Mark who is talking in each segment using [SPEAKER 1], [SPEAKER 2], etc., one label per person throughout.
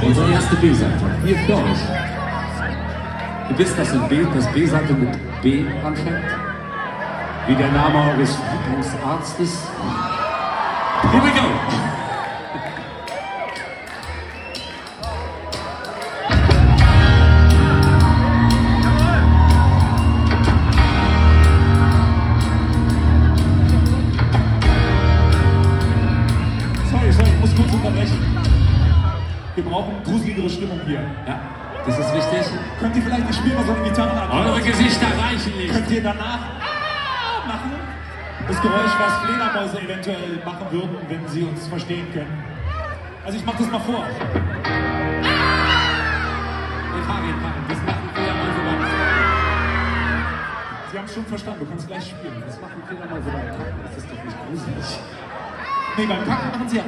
[SPEAKER 1] Unsere erste B-Seite. Hier euch. Ihr wisst, dass B, das B-Seite mit B anfängt? Wie der Name eures Lieblingsarztes? Here we go!
[SPEAKER 2] Sorry, sorry, ich muss kurz unterbrechen. Wir brauchen gruseligere Stimmung hier.
[SPEAKER 1] Ja, das ist wichtig.
[SPEAKER 2] Könnt ihr vielleicht, ich spiele mal so eine Gitarre an.
[SPEAKER 1] Eure Gesichter reichen nicht.
[SPEAKER 2] Könnt ihr danach ah machen? Das Geräusch, was Fledermäuse eventuell machen würden, wenn sie uns verstehen können. Also ich mach das mal vor.
[SPEAKER 1] Beim
[SPEAKER 2] Sie haben es schon verstanden, du kannst gleich spielen.
[SPEAKER 1] Das machen Fledermäuse beim Kacken. Das ist doch nicht gruselig.
[SPEAKER 2] Nee, beim Kacken machen sie ja.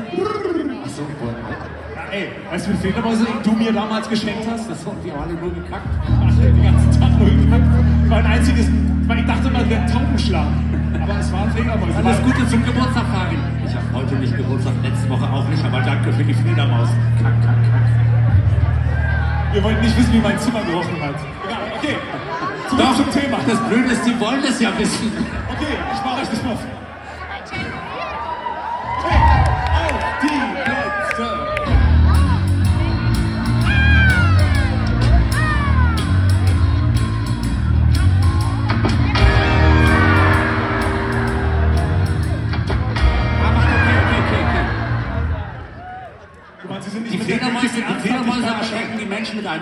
[SPEAKER 1] Achso,
[SPEAKER 2] Ja, ey, weißt du, wie viele Fledermäuse du mir damals geschenkt hast?
[SPEAKER 1] das haben die alle nur gekackt.
[SPEAKER 2] Den ganzen Tag nur gekackt. War ein einziges, weil ich dachte mal, es wäre ein Taubenschlag. Aber es waren Fledermäuse.
[SPEAKER 1] Alles Gute zum Geburtstag, Fabian. Ich habe heute nicht Geburtstag, letzte Woche auch nicht, aber danke für die Fledermaus. Kack, kack, kack.
[SPEAKER 2] Ihr wollt nicht wissen, wie mein Zimmer gerochen hat. Ja, okay. Zurück
[SPEAKER 1] Doch,
[SPEAKER 2] zum Thema.
[SPEAKER 1] das Blöde ist, die wollen es ja wissen.
[SPEAKER 2] Okay, ich mache euch das mal vor.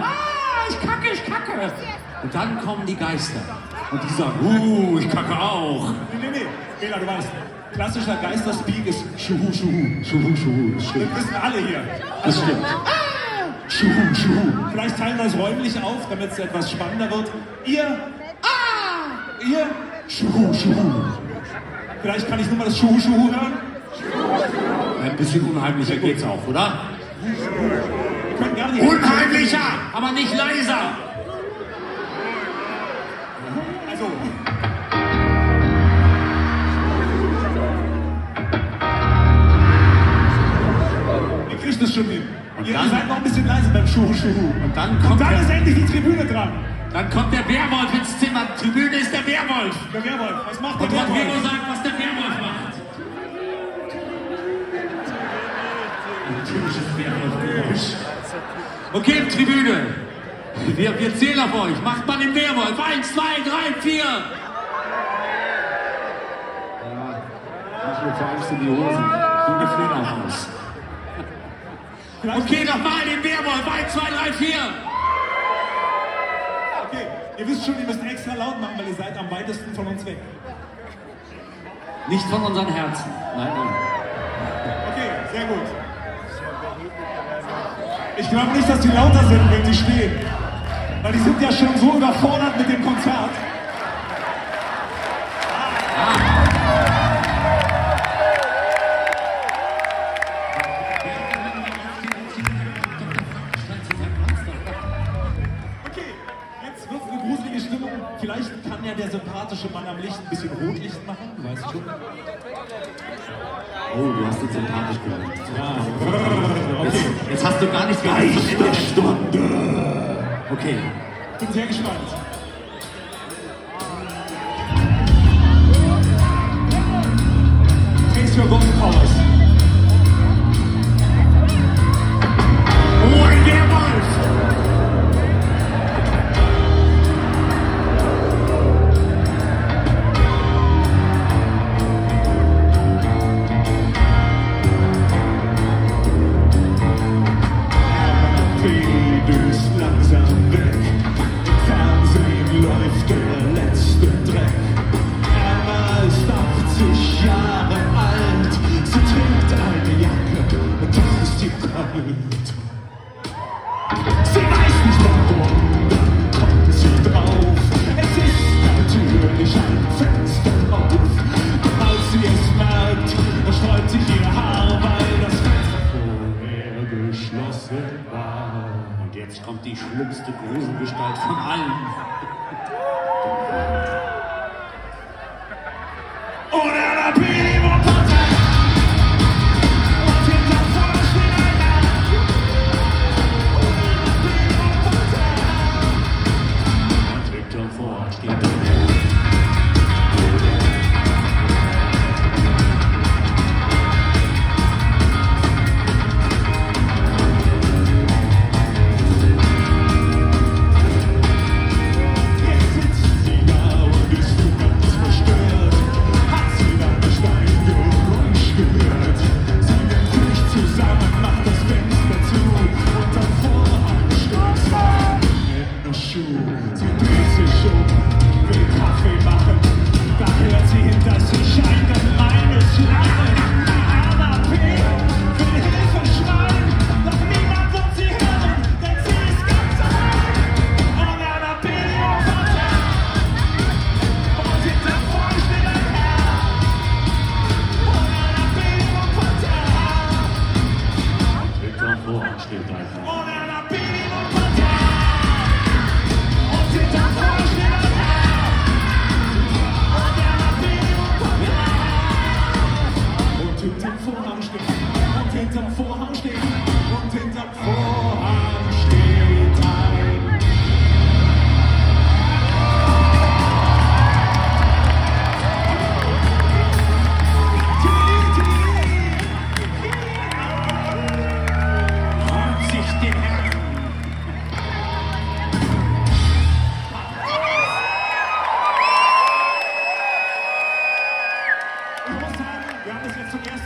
[SPEAKER 1] Ah, ich kacke, ich kacke. Und dann kommen die Geister. Und die sagen, uh, ich kacke auch.
[SPEAKER 2] Nee, nee, nee. Bela, du weißt, klassischer Geisterspeak ist Schuhu, Schuhu.
[SPEAKER 1] Schuhu, schuhu, das
[SPEAKER 2] Das
[SPEAKER 1] stimmt.
[SPEAKER 2] wissen alle hier.
[SPEAKER 1] Das stimmt.
[SPEAKER 2] Schuhu, Schuhu. Vielleicht teilen wir es räumlich auf, damit es etwas spannender wird. Ihr, ah, ihr, Schuhu, Schuhu. Vielleicht kann ich nur mal das Schuhu, Schuhu hören.
[SPEAKER 1] Ein bisschen unheimlicher geht's auch, oder?
[SPEAKER 2] Die
[SPEAKER 1] Unheimlicher, aber nicht leiser.
[SPEAKER 2] Also, ihr kriegt das schon hin. Ihr
[SPEAKER 1] dann-
[SPEAKER 2] seid noch ein bisschen leise beim Schuhu, Schuhu.
[SPEAKER 1] Und dann
[SPEAKER 2] Und
[SPEAKER 1] kommt,
[SPEAKER 2] dann ist endlich die Tribüne dran.
[SPEAKER 1] dann kommt der Werwolf ins Zimmer. Tribüne ist der Werwolf.
[SPEAKER 2] Der Werwolf, was macht der
[SPEAKER 1] Und Rodrigo
[SPEAKER 2] Werwolf?
[SPEAKER 1] sagt, was der Werwolf macht. Ein typisches Werwolf-Geräusch. Okay, Tribüne. Wir, wir zählen auf euch. Macht mal den Werwolf. Eins, zwei, drei, vier. Ja, nicht nur vor Angst in die Hosen. Eine Fledermaus.
[SPEAKER 2] Vielleicht-
[SPEAKER 1] Okay, nochmal den Werwolf. Eins, zwei, drei, vier.
[SPEAKER 2] Okay, ihr wisst schon, ihr müsst extra laut machen, weil ihr seid am weitesten von uns weg.
[SPEAKER 1] Nicht von unseren Herzen. Nein, nein.
[SPEAKER 2] Okay, sehr gut. Ich glaube nicht, dass die lauter sind, wenn sie stehen. Weil die sind ja schon so überfordert mit dem Konzert. Eine gruselige Stimmung. Vielleicht kann ja der sympathische Mann am Licht ein bisschen Rotlicht machen, du weißt schon.
[SPEAKER 1] Oh, du hast ihn sympathisch gemacht.
[SPEAKER 2] Okay,
[SPEAKER 1] Jetzt hast du gar nicht mehr
[SPEAKER 2] Stunde.
[SPEAKER 1] Okay.
[SPEAKER 2] Bin sehr gespannt. Taste your golden
[SPEAKER 1] jetzt kommt die schlimmste Grusengestalt von allen.
[SPEAKER 2] Oder la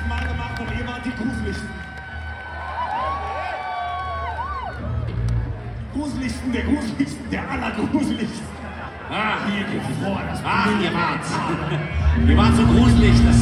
[SPEAKER 2] letzten Mal gemacht und ihr wart die Gruseligsten. Die Gruseligsten, der Gruseligsten, der Allergruseligsten.
[SPEAKER 1] Ach,
[SPEAKER 2] hier geht's vor. Das
[SPEAKER 1] ah, Ach, ihr wart's. ihr wart so gruselig, dass